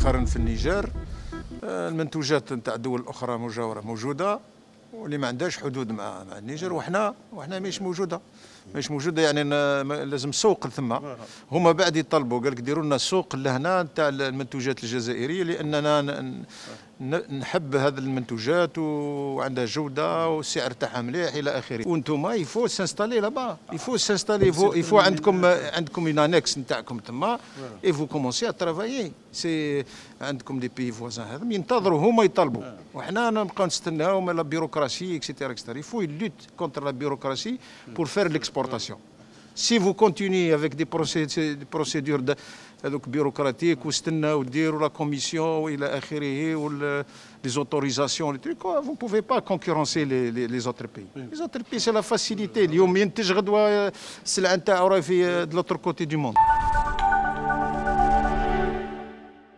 مؤخرا في النيجر آه، المنتوجات نتاع الدول الأخرى مجاورة موجودة. واللي ما عندهاش حدود مع مع النيجر وحنا وحنا مش موجودة. مش موجودة يعني لازم سوق ثم. هما بعد يطلبوا قال لك ديروا لنا سوق لهنا نتاع المنتوجات الجزائرية لأننا نحب هذه المنتوجات وعندها جودة والسعر تاعها مليح إلى آخره. وأنتم يفو سانستالي لابا يفو سانستالي يفو يفو عندكم عندكم une annexe نتاعكم تما اي فو كومونسي ا ترافايي سي عندكم دي بي فوازان هذم. ينتظروا هما يطلبوا. وحنا نبقاو نستناو من لا Il faut une lutte contre la bureaucratie pour faire l'exportation. Si vous continuez avec des procédures bureaucratiques, ou la commission, ou les autorisations, vous ne pouvez pas concurrencer les, autres pays. Les autres pays, c'est la facilité. Euh, euh, de l'autre côté du monde.